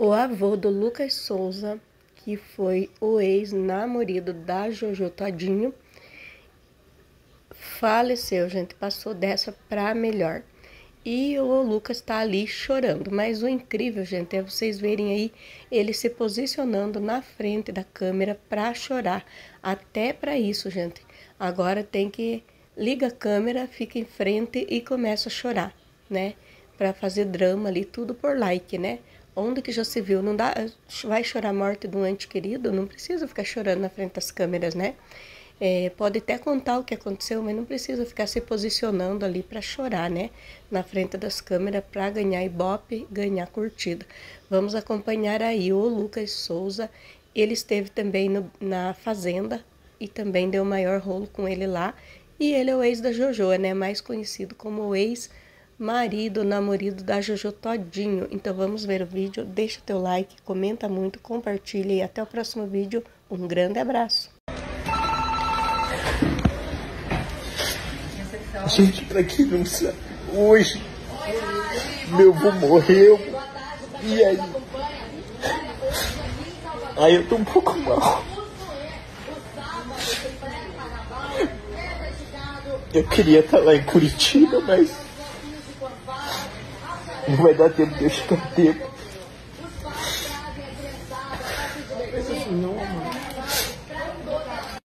O avô do Lucas Souza, que foi o ex-namorado da Jojo Todinho, faleceu, gente. Passou dessa pra melhor. E o Lucas tá ali chorando. Mas o incrível, gente, é vocês verem aí ele se posicionando na frente da câmera pra chorar. Até pra isso, gente. Agora tem que liga a câmera, fica em frente e começa a chorar, né? Pra fazer drama ali, tudo por like, né? Onde que já se viu? Não dá, vai chorar a morte de um ente querido? Não precisa ficar chorando na frente das câmeras, né? É, pode até contar o que aconteceu, mas não precisa ficar se posicionando ali para chorar, né? Na frente das câmeras para ganhar ibope, ganhar curtida. Vamos acompanhar aí o Lucas Souza. Ele esteve também no, na Fazenda e também deu maior rolo com ele lá. E ele é o ex da Jojo, né? Mais conhecido como o ex marido, namorado da Jojo Todinho. Então vamos ver o vídeo, deixa teu like, comenta muito, compartilha e até o próximo vídeo. Um grande abraço. Gente, pra quem não sabe, hoje meu avô morreu. E aí? Aí eu tô um pouco mal. Eu queria estar lá em Curitiba, mas não vai dar tempo de eu escanteio. Não,